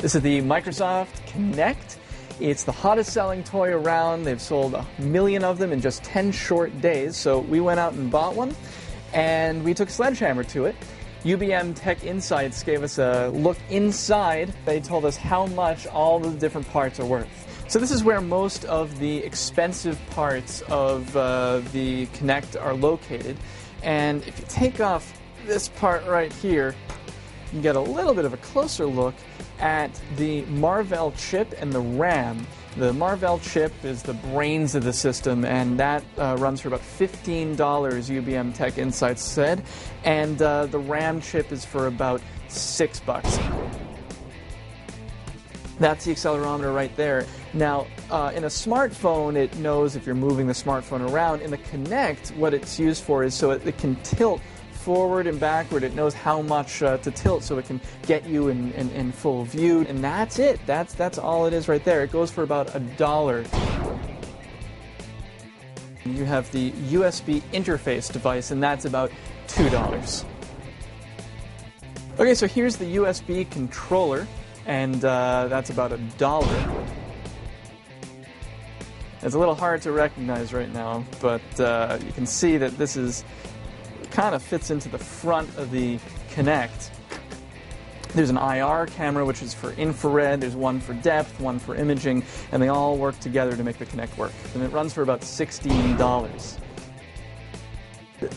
This is the Microsoft Kinect. It's the hottest selling toy around. They've sold a million of them in just 10 short days. So we went out and bought one, and we took Sledgehammer to it. UBM Tech Insights gave us a look inside. They told us how much all the different parts are worth. So this is where most of the expensive parts of uh, the Kinect are located. And if you take off this part right here, can get a little bit of a closer look at the Marvell chip and the RAM. The Marvell chip is the brains of the system, and that uh, runs for about $15, UBM Tech Insights said. And uh, the RAM chip is for about six bucks. That's the accelerometer right there. Now, uh, in a smartphone, it knows if you're moving the smartphone around. In the Kinect, what it's used for is so it, it can tilt forward and backward. It knows how much uh, to tilt so it can get you in, in, in, full view. And that's it. That's, that's all it is right there. It goes for about a dollar. You have the USB interface device, and that's about $2. Okay, so here's the USB controller, and uh, that's about a dollar. It's a little hard to recognize right now, but uh, you can see that this is kind of fits into the front of the Kinect. There's an IR camera, which is for infrared. There's one for depth, one for imaging, and they all work together to make the Kinect work. And it runs for about $16.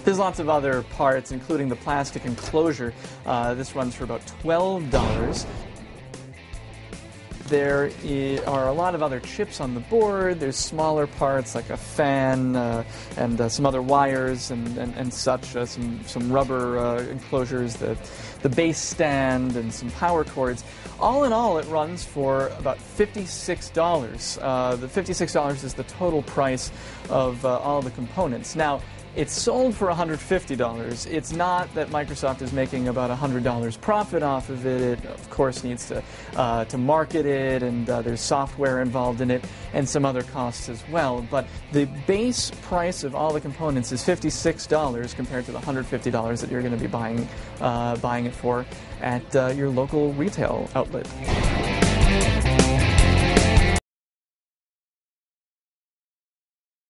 There's lots of other parts, including the plastic enclosure. Uh, this runs for about $12 there are a lot of other chips on the board. There's smaller parts like a fan uh, and uh, some other wires and, and, and such, uh, some, some rubber uh, enclosures, the, the base stand, and some power cords. All in all, it runs for about $56. Uh, the $56 is the total price of uh, all the components. Now, it's sold for $150. It's not that Microsoft is making about $100 profit off of it. It, of course, needs to, uh, to market it, and uh, there's software involved in it, and some other costs as well. But the base price of all the components is $56 compared to the $150 that you're going to be buying, uh, buying it for at uh, your local retail outlet.